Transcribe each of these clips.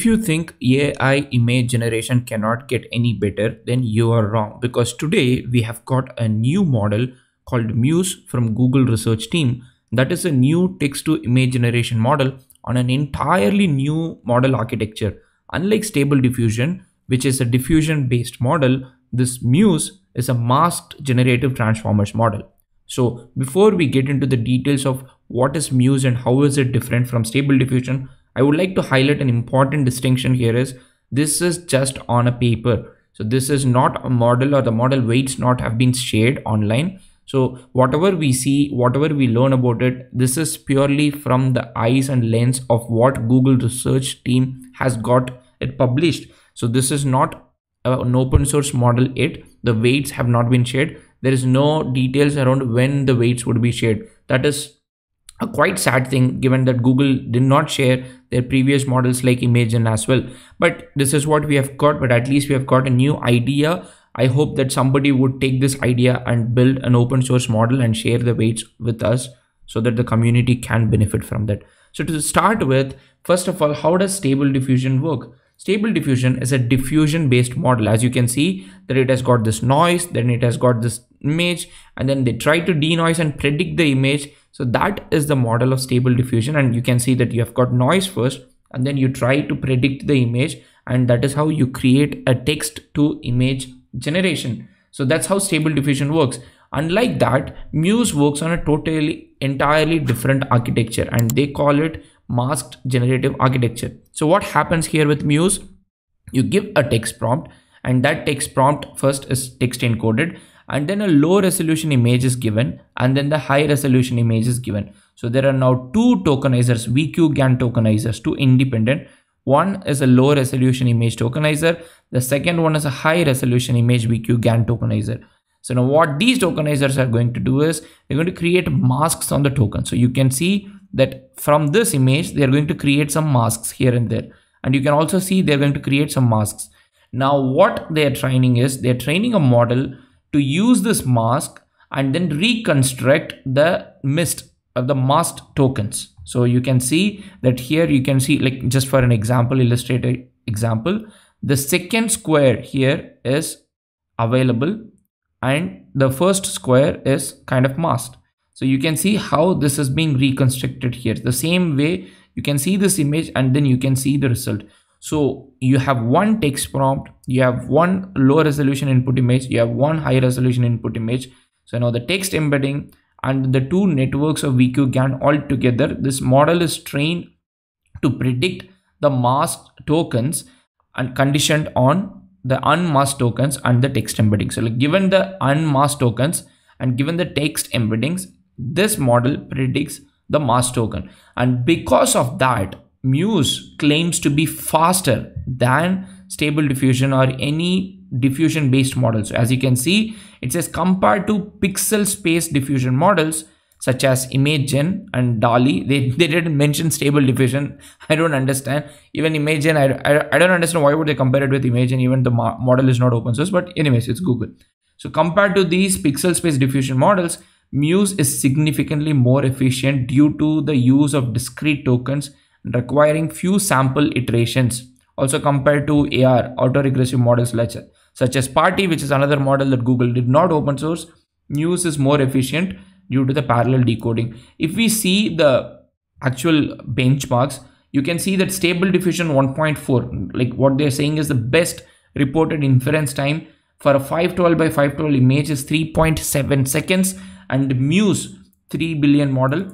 if you think AI image generation cannot get any better, then you are wrong because today we have got a new model called Muse from Google research team. That is a new text to image generation model on an entirely new model architecture. Unlike stable diffusion, which is a diffusion based model, this Muse is a masked generative transformers model. So before we get into the details of what is Muse and how is it different from stable diffusion, I would like to highlight an important distinction here is this is just on a paper. So this is not a model or the model weights not have been shared online. So whatever we see, whatever we learn about it, this is purely from the eyes and lens of what Google research team has got it published. So this is not an open source model yet. The weights have not been shared. There is no details around when the weights would be shared. That is a quite sad thing given that Google did not share their previous models like Imagen as well. But this is what we have got, but at least we have got a new idea. I hope that somebody would take this idea and build an open source model and share the weights with us so that the community can benefit from that. So to start with, first of all, how does stable diffusion work? Stable diffusion is a diffusion based model. As you can see that it has got this noise, then it has got this image, and then they try to denoise and predict the image so that is the model of stable diffusion and you can see that you have got noise first and then you try to predict the image and that is how you create a text to image generation. So that's how stable diffusion works. Unlike that, Muse works on a totally entirely different architecture and they call it masked generative architecture. So what happens here with Muse? You give a text prompt and that text prompt first is text encoded and then a low resolution image is given and then the high resolution image is given. So there are now two tokenizers, VQ-GAN tokenizers, two independent. One is a low resolution image tokenizer. The second one is a high resolution image VQ-GAN tokenizer. So now what these tokenizers are going to do is they're going to create masks on the token. So you can see that from this image, they're going to create some masks here and there. And you can also see they're going to create some masks. Now what they're training is they're training a model to use this mask and then reconstruct the mist of the masked tokens. So you can see that here you can see like just for an example, illustrated example, the second square here is available and the first square is kind of masked. So you can see how this is being reconstructed here. The same way you can see this image and then you can see the result. So you have one text prompt, you have one low resolution input image, you have one high resolution input image. So now the text embedding and the two networks of VQGAN all together, this model is trained to predict the masked tokens and conditioned on the unmasked tokens and the text embedding. So like given the unmasked tokens and given the text embeddings, this model predicts the masked token. And because of that, Muse claims to be faster than stable diffusion or any diffusion based models. So as you can see, it says compared to pixel space diffusion models such as ImageGen and DALL-E, they, they didn't mention stable diffusion. I don't understand. Even ImageGen, I, I, I don't understand why would they compare it with ImageGen even the model is not open source, but anyways, it's Google. So compared to these pixel space diffusion models, Muse is significantly more efficient due to the use of discrete tokens requiring few sample iterations. Also compared to AR autoregressive models like, such as Parti which is another model that Google did not open source Muse is more efficient due to the parallel decoding. If we see the actual benchmarks you can see that stable diffusion 1.4 like what they're saying is the best reported inference time for a 512 by 512 image is 3.7 seconds and Muse 3 billion model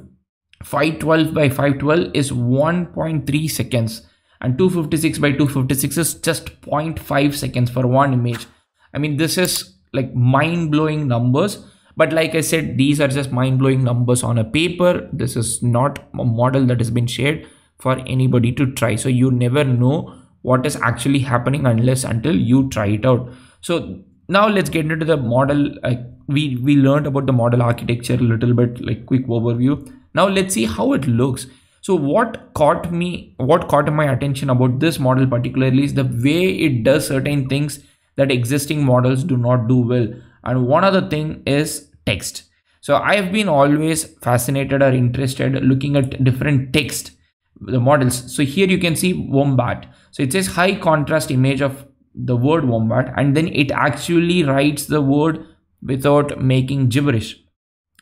512 by 512 is 1.3 seconds and 256 by 256 is just 0.5 seconds for one image. I mean this is like mind-blowing numbers but like i said these are just mind-blowing numbers on a paper. This is not a model that has been shared for anybody to try. So you never know what is actually happening unless until you try it out. So now let's get into the model. Uh, we we learned about the model architecture a little bit like quick overview now let's see how it looks. So what caught me, what caught my attention about this model particularly is the way it does certain things that existing models do not do well. And one other thing is text. So I have been always fascinated or interested looking at different text the models so here you can see wombat so it says high contrast image of the word wombat and then it actually writes the word without making gibberish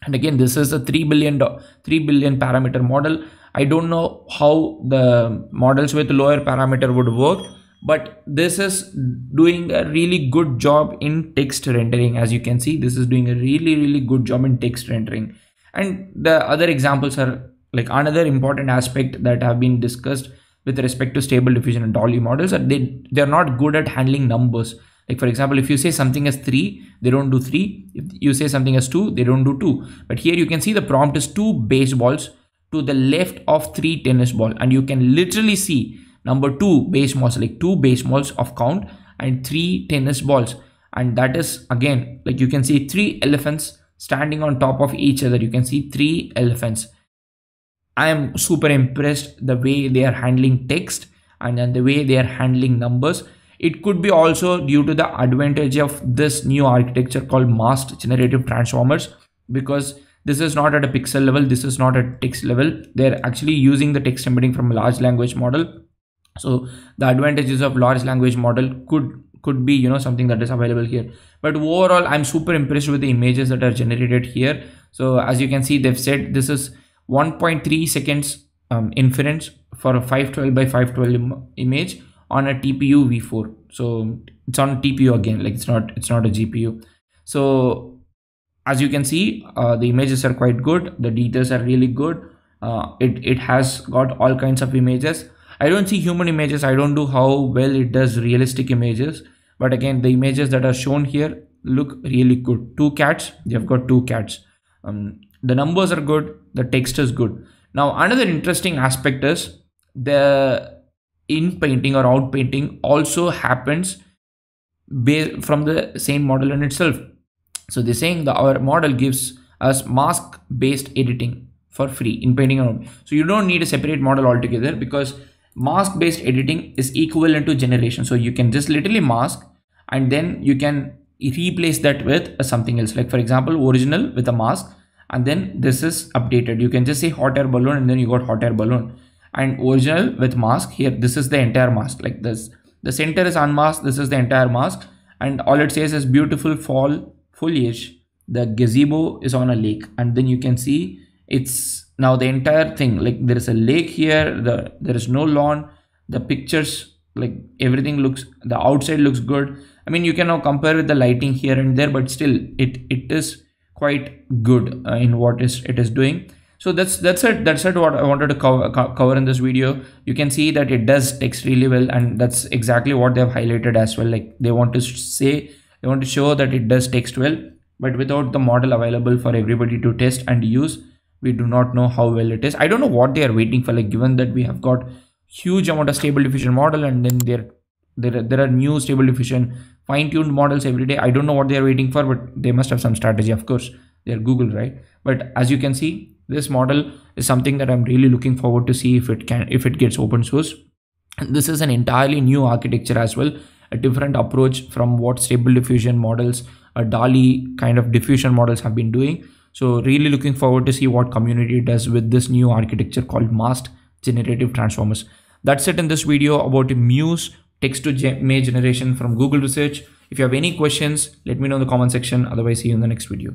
and again this is a 3 billion 3 billion parameter model. I don't know how the models with lower parameter would work but this is doing a really good job in text rendering. As you can see this is doing a really really good job in text rendering. And the other examples are like another important aspect that have been discussed with respect to stable diffusion and DALL-E models are they they're not good at handling numbers like for example if you say something as 3 they don't do 3 if you say something as 2 they don't do 2 but here you can see the prompt is two baseballs to the left of three tennis ball. And you can literally see number two baseballs like two baseballs of count and three tennis balls. And that is again like you can see three elephants standing on top of each other. You can see three elephants. I am super impressed the way they are handling text and then the way they are handling numbers. It could be also due to the advantage of this new architecture called masked generative transformers because this is not at a pixel level, this is not at text level. They're actually using the text embedding from a large language model. So the advantages of large language model could could be you know something that is available here but overall i'm super impressed with the images that are generated here so as you can see they've said this is 1.3 seconds um, inference for a 512 by 512 Im image on a TPU v4 so it's on TPU again like it's not it's not a GPU so as you can see uh, the images are quite good the details are really good. Uh, it, it has got all kinds of images. I don't see human images I don't know how well it does realistic images but again the images that are shown here look really good. Two cats they've got two cats. Um, the numbers are good the text is good. Now another interesting aspect is the inpainting or outpainting also happens from the same model in itself. So they're saying that our model gives us mask based editing for free in painting around so you don't need a separate model altogether because mask based editing is equivalent to generation. So you can just literally mask and then you can replace that with something else. Like for example original with a mask and then this is updated. You can just say hot air balloon and then you got hot air balloon and original with mask. Here this is the entire mask. Like this the center is unmasked this is the entire mask and all it says is beautiful fall foliage. The gazebo is on a lake and then you can see it's now the entire thing. Like there is a lake here the there is no lawn. The pictures like everything looks the outside looks good. I mean you can now compare with the lighting here and there but still it it is quite good uh, in what is it is doing so that's that's it. That's it what i wanted to cover, cover in this video. You can see that it does text really well and that's exactly what they've highlighted as well. Like they want to say they want to show that it does text well but without the model available for everybody to test and use we do not know how well it is. I don't know what they are waiting for like given that we have got huge amount of stable diffusion model and then there there there are new stable diffusion fine-tuned models every day. I don't know what they are waiting for but they must have some strategy. Of course they're google right? But as you can see this model is something that i'm really looking forward to see if it can if it gets open source this is an entirely new architecture as well a different approach from what stable diffusion models a DALL-E kind of diffusion models have been doing so really looking forward to see what community does with this new architecture called masked generative transformers that's it in this video about muse text to image generation from Google Research. If you have any questions, let me know in the comment section. Otherwise, see you in the next video.